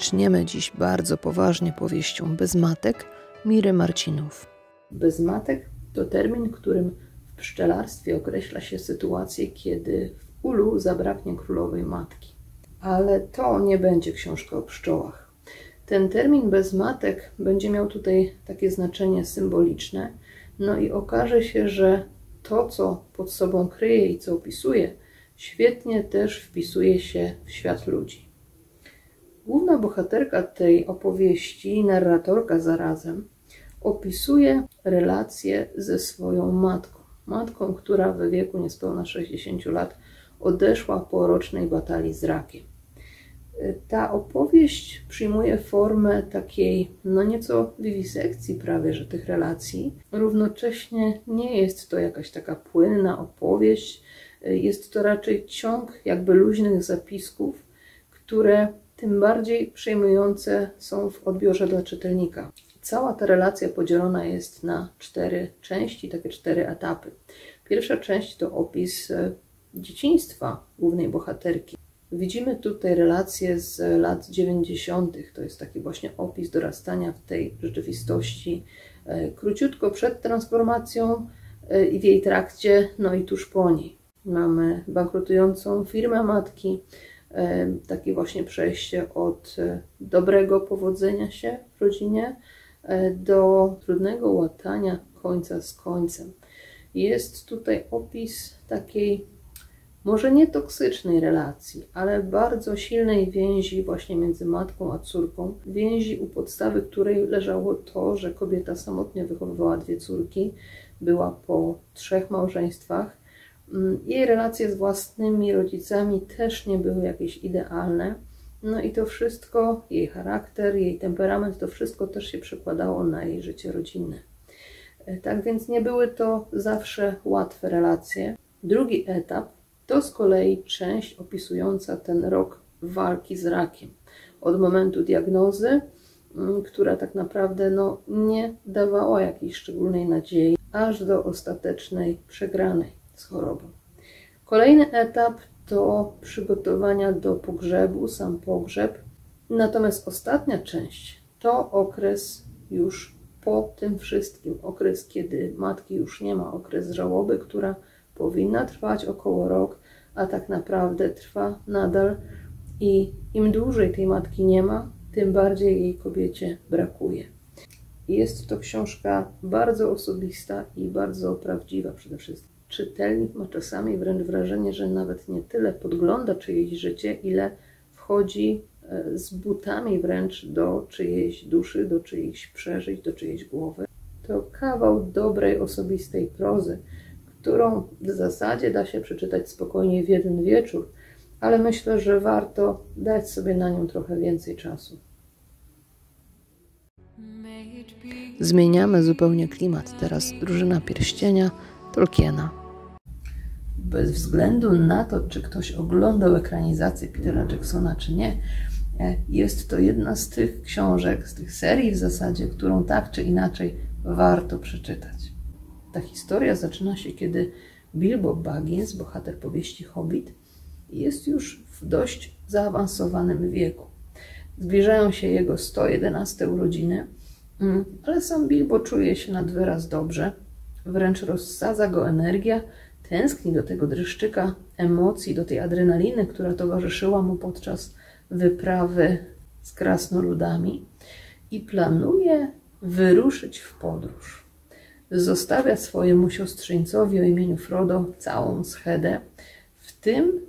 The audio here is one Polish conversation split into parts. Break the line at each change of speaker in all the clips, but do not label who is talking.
Zaczniemy dziś bardzo poważnie powieścią Bez matek Miry Marcinów. Bez matek to termin, którym w pszczelarstwie określa się sytuację, kiedy w ulu zabraknie królowej matki. Ale to nie będzie książka o pszczołach. Ten termin bez matek będzie miał tutaj takie znaczenie symboliczne, no i okaże się, że to, co pod sobą kryje i co opisuje, świetnie też wpisuje się w świat ludzi. Główna bohaterka tej opowieści, narratorka zarazem, opisuje relacje ze swoją matką. Matką, która we wieku niespełna 60 lat odeszła po rocznej batalii z rakiem. Ta opowieść przyjmuje formę takiej, no nieco wiwisekcji prawie, że tych relacji. Równocześnie nie jest to jakaś taka płynna opowieść, jest to raczej ciąg jakby luźnych zapisków, które tym bardziej przejmujące są w odbiorze dla czytelnika. Cała ta relacja podzielona jest na cztery części, takie cztery etapy. Pierwsza część to opis e, dzieciństwa głównej bohaterki. Widzimy tutaj relacje z lat 90. To jest taki właśnie opis dorastania w tej rzeczywistości e, króciutko przed transformacją e, i w jej trakcie, no i tuż po niej. Mamy bankrutującą firmę matki, takie właśnie przejście od e, dobrego powodzenia się w rodzinie e, do trudnego łatania końca z końcem. Jest tutaj opis takiej może nie toksycznej relacji, ale bardzo silnej więzi właśnie między matką a córką. Więzi u podstawy której leżało to, że kobieta samotnie wychowywała dwie córki, była po trzech małżeństwach jej relacje z własnymi rodzicami też nie były jakieś idealne. No i to wszystko, jej charakter, jej temperament, to wszystko też się przekładało na jej życie rodzinne. E, tak więc nie były to zawsze łatwe relacje. Drugi etap to z kolei część opisująca ten rok walki z rakiem. Od momentu diagnozy, mm, która tak naprawdę no, nie dawała jakiejś szczególnej nadziei, aż do ostatecznej przegranej z chorobą. Kolejny etap to przygotowania do pogrzebu, sam pogrzeb. Natomiast ostatnia część to okres już po tym wszystkim, okres, kiedy matki już nie ma, okres żałoby, która powinna trwać około rok, a tak naprawdę trwa nadal i im dłużej tej matki nie ma, tym bardziej jej kobiecie brakuje. Jest to książka bardzo osobista i bardzo prawdziwa przede wszystkim czytelnik ma czasami wręcz wrażenie, że nawet nie tyle podgląda czyjeś życie, ile wchodzi e, z butami wręcz do czyjejś duszy, do czyichś przeżyć, do czyjejś głowy. To kawał dobrej, osobistej prozy, którą w zasadzie da się przeczytać spokojnie w jeden wieczór, ale myślę, że warto dać sobie na nią trochę więcej czasu. Zmieniamy zupełnie klimat. Teraz drużyna pierścienia Tolkiena bez względu na to, czy ktoś oglądał ekranizację Petera Jacksona, czy nie, e, jest to jedna z tych książek, z tych serii w zasadzie, którą tak czy inaczej warto przeczytać. Ta historia zaczyna się, kiedy Bilbo Baggins, bohater powieści Hobbit, jest już w dość zaawansowanym wieku. Zbliżają się jego 111 urodziny, mm, ale sam Bilbo czuje się nad wyraz dobrze, wręcz rozsadza go energia, tęskni do tego dreszczyka emocji, do tej adrenaliny, która towarzyszyła mu podczas wyprawy z krasnoludami i planuje wyruszyć w podróż. Zostawia swojemu siostrzeńcowi o imieniu Frodo całą schedę, w tym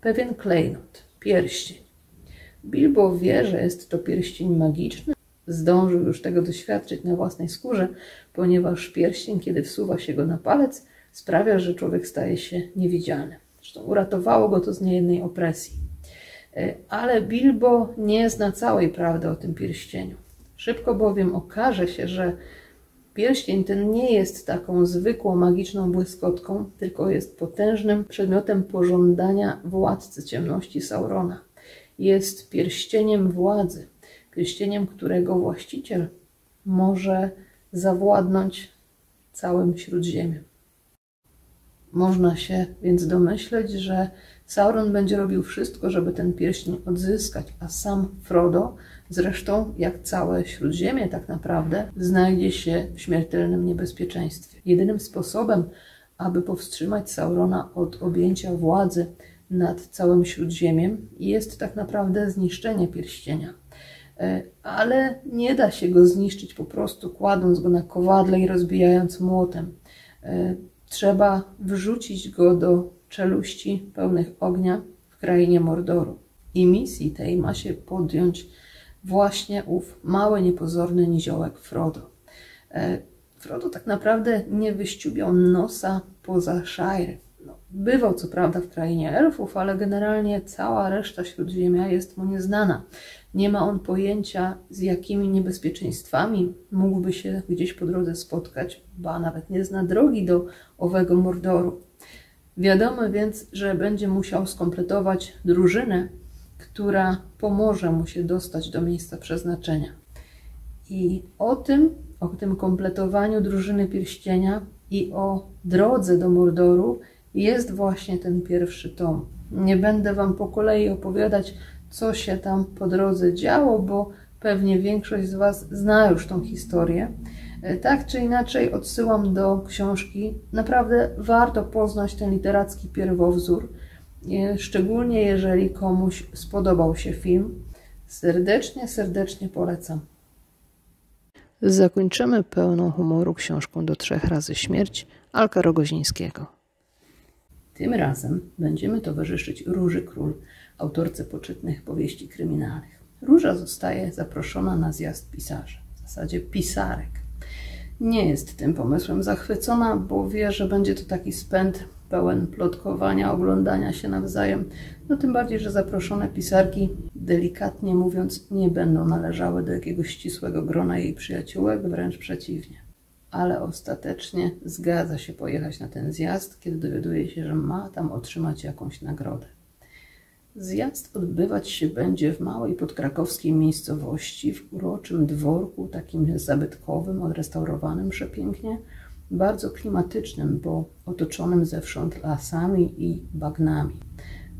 pewien klejnot, pierścień. Bilbo wie, że jest to pierścień magiczny, zdążył już tego doświadczyć na własnej skórze, ponieważ pierścień, kiedy wsuwa się go na palec, sprawia, że człowiek staje się niewidzialny. Zresztą uratowało go to z niejednej opresji. E, ale Bilbo nie zna całej prawdy o tym pierścieniu. Szybko bowiem okaże się, że pierścień ten nie jest taką zwykłą magiczną błyskotką, tylko jest potężnym przedmiotem pożądania władcy ciemności Saurona. Jest pierścieniem władzy, pierścieniem, którego właściciel może zawładnąć całym śródziemiem. Można się więc domyśleć, że Sauron będzie robił wszystko, żeby ten pierścień odzyskać, a sam Frodo, zresztą jak całe Śródziemie tak naprawdę, znajdzie się w śmiertelnym niebezpieczeństwie. Jedynym sposobem, aby powstrzymać Saurona od objęcia władzy nad całym Śródziemiem, jest tak naprawdę zniszczenie pierścienia. E, ale nie da się go zniszczyć po prostu kładąc go na kowadle i rozbijając młotem. Trzeba wrzucić go do czeluści pełnych ognia w krainie Mordoru. I misji tej ma się podjąć właśnie ów mały, niepozorny niziołek Frodo. E, Frodo tak naprawdę nie wyściubiał nosa poza Shire. No, bywał co prawda w krainie elfów, ale generalnie cała reszta Śródziemia jest mu nieznana. Nie ma on pojęcia, z jakimi niebezpieczeństwami mógłby się gdzieś po drodze spotkać, ba nawet nie zna drogi do owego Mordoru. Wiadomo więc, że będzie musiał skompletować drużynę, która pomoże mu się dostać do miejsca przeznaczenia. I o tym, o tym kompletowaniu drużyny pierścienia i o drodze do Mordoru jest właśnie ten pierwszy tom. Nie będę Wam po kolei opowiadać, co się tam po drodze działo, bo pewnie większość z Was zna już tą historię. E, tak czy inaczej odsyłam do książki. Naprawdę warto poznać ten literacki pierwowzór, e, szczególnie jeżeli komuś spodobał się film. Serdecznie, serdecznie polecam. Zakończymy pełną humoru książką do trzech razy śmierć Alka Rogozińskiego. Tym razem będziemy towarzyszyć Róży Król, autorce poczytnych powieści kryminalnych. Róża zostaje zaproszona na zjazd pisarzy, w zasadzie pisarek. Nie jest tym pomysłem zachwycona, bo wie, że będzie to taki spęd pełen plotkowania, oglądania się nawzajem. No tym bardziej, że zaproszone pisarki, delikatnie mówiąc, nie będą należały do jakiegoś ścisłego grona jej przyjaciółek, wręcz przeciwnie. Ale ostatecznie zgadza się pojechać na ten zjazd, kiedy dowiaduje się, że ma tam otrzymać jakąś nagrodę. Zjazd odbywać się będzie w małej podkrakowskiej miejscowości, w uroczym dworku, takim zabytkowym, odrestaurowanym przepięknie, bardzo klimatycznym, bo otoczonym zewsząd lasami i bagnami.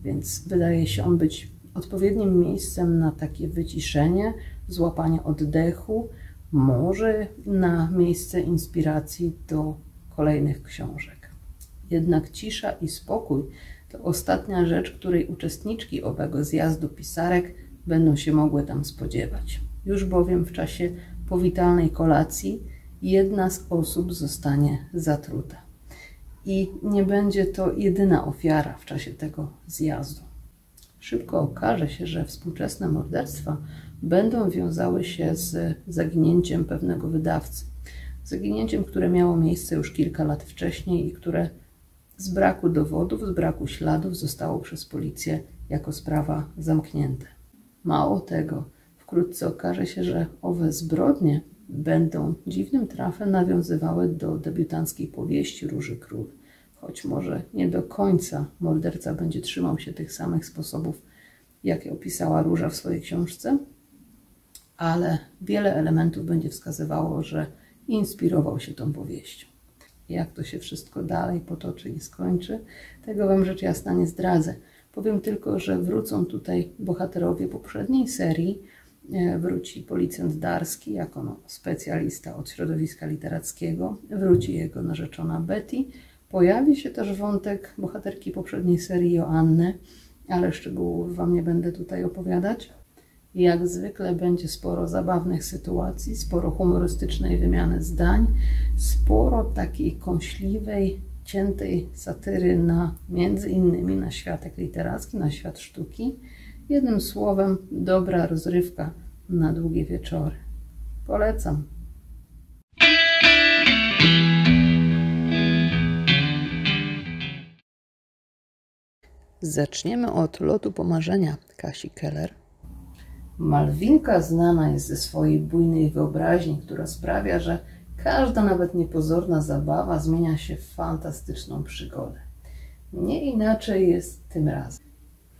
Więc wydaje się on być odpowiednim miejscem na takie wyciszenie, złapanie oddechu, może na miejsce inspiracji do kolejnych książek. Jednak cisza i spokój to ostatnia rzecz, której uczestniczki owego zjazdu pisarek będą się mogły tam spodziewać. Już bowiem w czasie powitalnej kolacji jedna z osób zostanie zatruta. I nie będzie to jedyna ofiara w czasie tego zjazdu. Szybko okaże się, że współczesne morderstwa będą wiązały się z zaginięciem pewnego wydawcy. Zaginięciem, które miało miejsce już kilka lat wcześniej i które z braku dowodów, z braku śladów zostało przez policję jako sprawa zamknięte. Mało tego, wkrótce okaże się, że owe zbrodnie będą dziwnym trafem nawiązywały do debiutanckiej powieści Róży Król. Choć może nie do końca morderca będzie trzymał się tych samych sposobów, jakie opisała Róża w swojej książce, ale wiele elementów będzie wskazywało, że inspirował się tą powieścią jak to się wszystko dalej potoczy i skończy, tego Wam rzecz jasna nie zdradzę. Powiem tylko, że wrócą tutaj bohaterowie poprzedniej serii. E, wróci policjant Darski jako no, specjalista od środowiska literackiego, wróci jego narzeczona Betty. Pojawi się też wątek bohaterki poprzedniej serii Joanny, ale szczegółów Wam nie będę tutaj opowiadać. Jak zwykle będzie sporo zabawnych sytuacji, sporo humorystycznej wymiany zdań, sporo takiej kąśliwej, ciętej satyry na między innymi na światek literacki, na świat sztuki. Jednym słowem, dobra rozrywka na długie wieczory. Polecam. Zaczniemy od lotu pomarzenia Kasi Keller Malwinka znana jest ze swojej bujnej wyobraźni, która sprawia, że każda nawet niepozorna zabawa zmienia się w fantastyczną przygodę. Nie inaczej jest tym razem.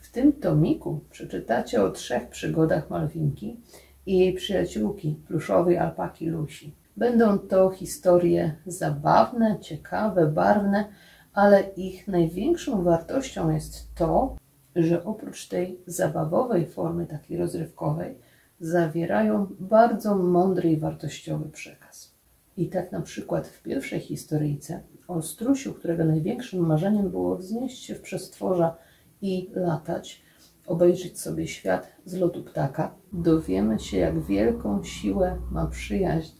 W tym tomiku przeczytacie o trzech przygodach Malwinki i jej przyjaciółki, pluszowej alpaki Lusi. Będą to historie zabawne, ciekawe, barwne, ale ich największą wartością jest to, że oprócz tej zabawowej formy, takiej rozrywkowej, zawierają bardzo mądry i wartościowy przekaz. I tak na przykład w pierwszej historyjce o strusiu, którego największym marzeniem było wznieść się w przestworza i latać, obejrzeć sobie świat z lotu ptaka, dowiemy się, jak wielką siłę ma przyjaźń,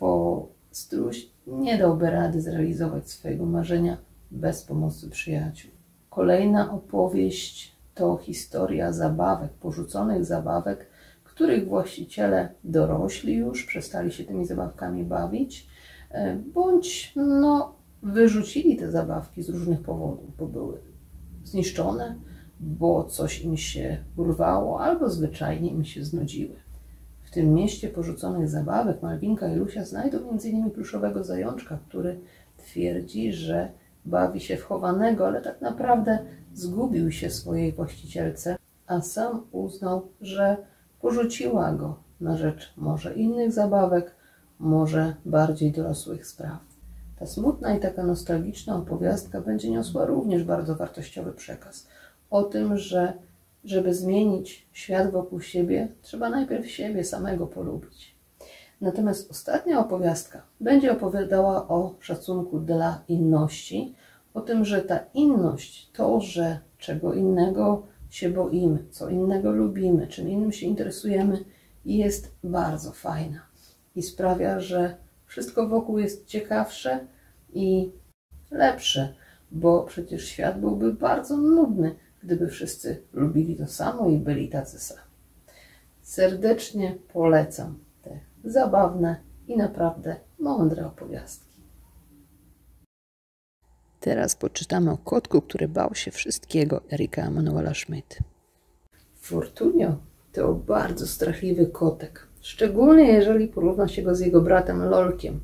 bo struś nie dałby rady zrealizować swojego marzenia bez pomocy przyjaciół. Kolejna opowieść to historia zabawek, porzuconych zabawek, których właściciele dorośli już, przestali się tymi zabawkami bawić, e, bądź no, wyrzucili te zabawki z różnych powodów, bo były zniszczone, bo coś im się urwało, albo zwyczajnie im się znudziły. Tym mieście porzuconych zabawek Malwinka i Lusia znajdą m.in. pluszowego zajączka, który twierdzi, że bawi się w chowanego, ale tak naprawdę zgubił się swojej właścicielce, a sam uznał, że porzuciła go na rzecz może innych zabawek, może bardziej dorosłych spraw. Ta smutna i taka nostalgiczna opowiastka będzie niosła również bardzo wartościowy przekaz o tym, że żeby zmienić świat wokół siebie, trzeba najpierw siebie samego polubić. Natomiast ostatnia opowiastka będzie opowiadała o szacunku dla inności, o tym, że ta inność, to, że czego innego się boimy, co innego lubimy, czym innym się interesujemy, jest bardzo fajna i sprawia, że wszystko wokół jest ciekawsze i lepsze, bo przecież świat byłby bardzo nudny, gdyby wszyscy lubili to samo i byli tacy sami. Serdecznie polecam te zabawne i naprawdę mądre opowiastki. Teraz poczytamy o kotku, który bał się wszystkiego Erika Emanuela Schmidt. Fortunio to bardzo strachliwy kotek, szczególnie jeżeli porówna się go z jego bratem Lolkiem.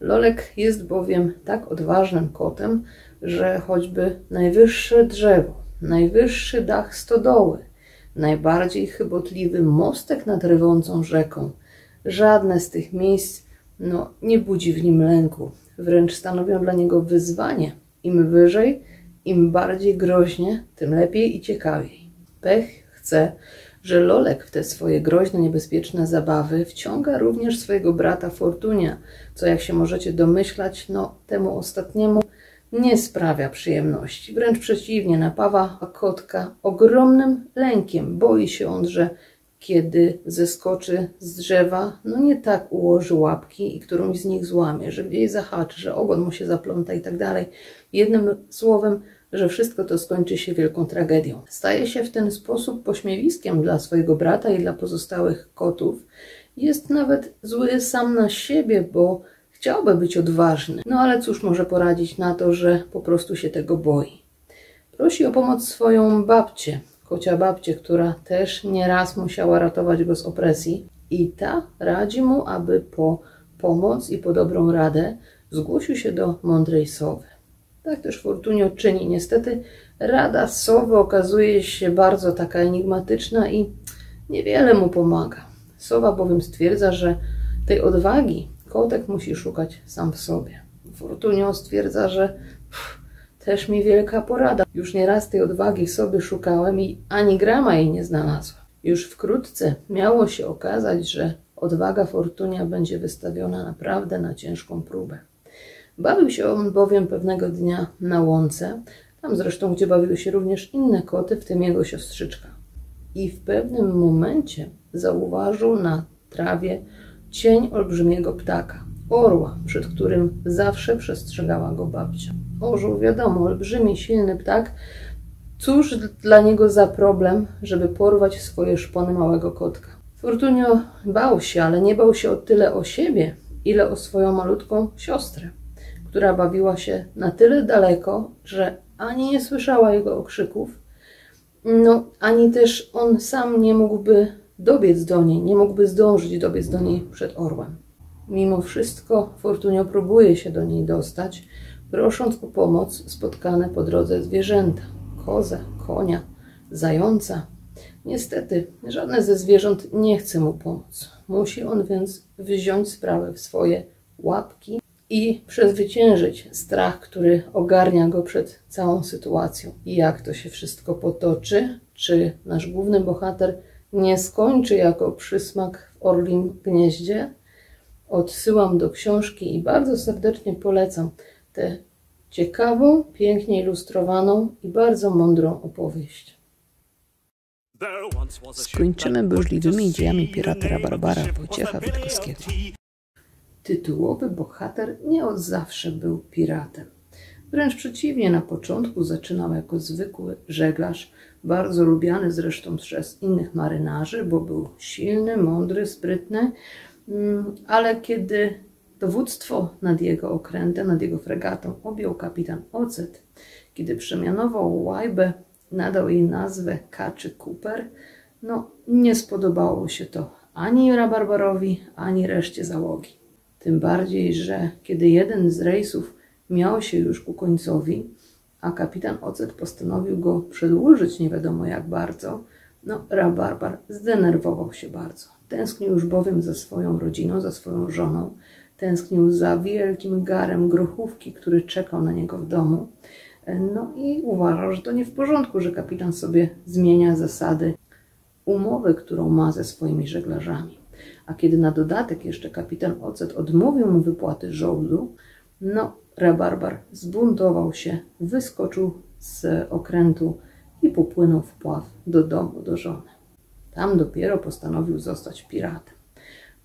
Lolek jest bowiem tak odważnym kotem, że choćby najwyższe drzewo, najwyższy dach stodoły, najbardziej chybotliwy mostek nad rywącą rzeką, żadne z tych miejsc no, nie budzi w nim lęku, wręcz stanowią dla niego wyzwanie – im wyżej, im bardziej groźnie, tym lepiej i ciekawiej. Pech chce, że Lolek w te swoje groźne, niebezpieczne zabawy wciąga również swojego brata Fortunia, co jak się możecie domyślać, no temu ostatniemu nie sprawia przyjemności. Wręcz przeciwnie, napawa kotka ogromnym lękiem. Boi się on, że kiedy zeskoczy z drzewa, no nie tak ułoży łapki i którąś z nich złamie, że gdzieś zahaczy, że ogon mu się zapląta i tak dalej. Jednym słowem, że wszystko to skończy się wielką tragedią. Staje się w ten sposób pośmiewiskiem dla swojego brata i dla pozostałych kotów. Jest nawet zły sam na siebie, bo chciałby być odważny. No ale cóż może poradzić na to, że po prostu się tego boi. Prosi o pomoc swoją babcię, kocia babcię, która też nieraz musiała ratować go z opresji. I ta radzi mu, aby po pomoc i po dobrą radę zgłosił się do mądrej sowy. Tak też Fortunio czyni. Niestety rada sowy okazuje się bardzo taka enigmatyczna i niewiele mu pomaga. Sowa bowiem stwierdza, że tej odwagi kotek musi szukać sam w sobie. Fortunio stwierdza, że pff, też mi wielka porada. Już nieraz tej odwagi sobie szukałem i ani grama jej nie znalazłem. Już wkrótce miało się okazać, że odwaga Fortunia będzie wystawiona naprawdę na ciężką próbę. Bawił się on bowiem pewnego dnia na łące, tam zresztą, gdzie bawiły się również inne koty, w tym jego siostrzyczka. I w pewnym momencie zauważył na trawie cień olbrzymiego ptaka, orła, przed którym zawsze przestrzegała go babcia. Orzeł, wiadomo, olbrzymi, silny ptak. Cóż dla niego za problem, żeby porwać swoje szpony małego kotka? Fortunio bał się, ale nie bał się o tyle o siebie, ile o swoją malutką siostrę która bawiła się na tyle daleko, że ani nie słyszała jego okrzyków, no, ani też on sam nie mógłby dobiec do niej, nie mógłby zdążyć dobiec do niej przed orłem. Mimo wszystko Fortunio próbuje się do niej dostać, prosząc o pomoc spotkane po drodze zwierzęta kozę, konia, zająca. Niestety, żadne ze zwierząt nie chce mu pomóc. Musi on więc wziąć sprawę w swoje łapki i przezwyciężyć strach, który ogarnia go przed całą sytuacją. I jak to się wszystko potoczy? Czy nasz główny bohater nie skończy jako przysmak w Orlim Gnieździe? Odsyłam do książki i bardzo serdecznie polecam tę ciekawą, pięknie ilustrowaną i bardzo mądrą opowieść.
Skończymy burzliwymi dziejami piratera Barbara Wojciecha Witkowskiego.
Tytułowy bohater nie od zawsze był piratem. Wręcz przeciwnie, na początku zaczynał jako zwykły żeglarz, bardzo lubiany zresztą przez innych marynarzy, bo był silny, mądry, sprytny, mm, ale kiedy dowództwo nad jego okrętem, nad jego fregatą objął kapitan Ocet, kiedy przemianował łajbę, nadał jej nazwę Kaczy Cooper, no nie spodobało się to ani Rabarbarowi, ani reszcie załogi. Tym bardziej, że kiedy jeden z rejsów miał się już ku końcowi, a kapitan Ocet postanowił go przedłużyć nie wiadomo jak bardzo, no Rabarbar zdenerwował się bardzo. Tęsknił już bowiem za swoją rodziną, za swoją żoną, tęsknił za wielkim garem grochówki, który czekał na niego w domu. No i uważał, że to nie w porządku, że kapitan sobie zmienia zasady umowy, którą ma ze swoimi żeglarzami. A kiedy na dodatek jeszcze kapitan Ocet odmówił mu wypłaty żołdu, no, rabarbar zbuntował się, wyskoczył z okrętu i popłynął w pław do domu, do żony. Tam dopiero postanowił zostać piratem.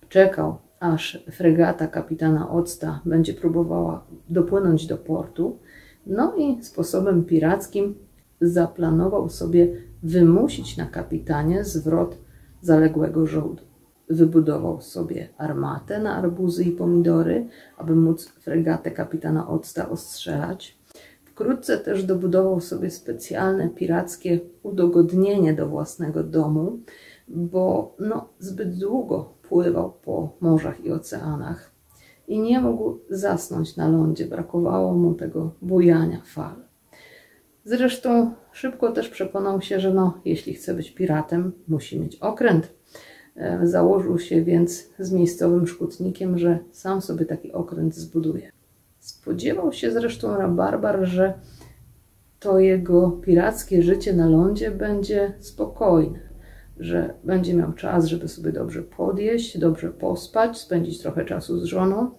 Czekał, aż fregata kapitana Octa będzie próbowała dopłynąć do portu, no i sposobem pirackim zaplanował sobie wymusić na kapitanie zwrot zaległego żołdu. Wybudował sobie armatę na arbuzy i pomidory, aby móc fregatę kapitana Octa ostrzelać. Wkrótce też dobudował sobie specjalne pirackie udogodnienie do własnego domu, bo no, zbyt długo pływał po morzach i oceanach i nie mógł zasnąć na lądzie. Brakowało mu tego bujania fal. Zresztą szybko też przekonał się, że no, jeśli chce być piratem, musi mieć okręt. E, założył się więc z miejscowym szkutnikiem, że sam sobie taki okręt zbuduje. Spodziewał się zresztą Rabarbar, że to jego pirackie życie na lądzie będzie spokojne, że będzie miał czas, żeby sobie dobrze podjeść, dobrze pospać, spędzić trochę czasu z żoną.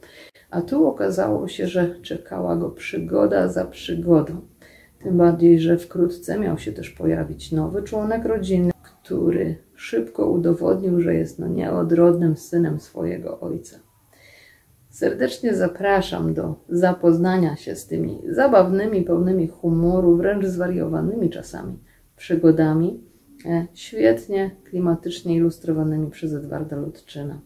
A tu okazało się, że czekała go przygoda za przygodą. Tym bardziej, że wkrótce miał się też pojawić nowy członek rodziny, który szybko udowodnił, że jest no nieodrodnym synem swojego ojca. Serdecznie zapraszam do zapoznania się z tymi zabawnymi, pełnymi humoru, wręcz zwariowanymi czasami przygodami, e, świetnie klimatycznie ilustrowanymi przez Edwarda Lutczyna.